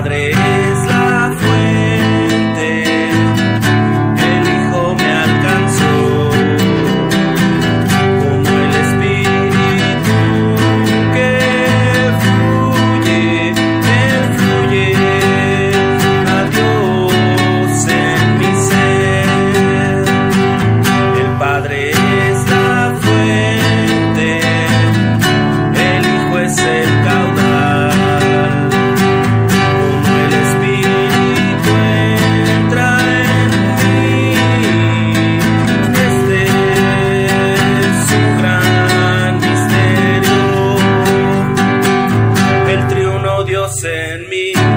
Padre. send me.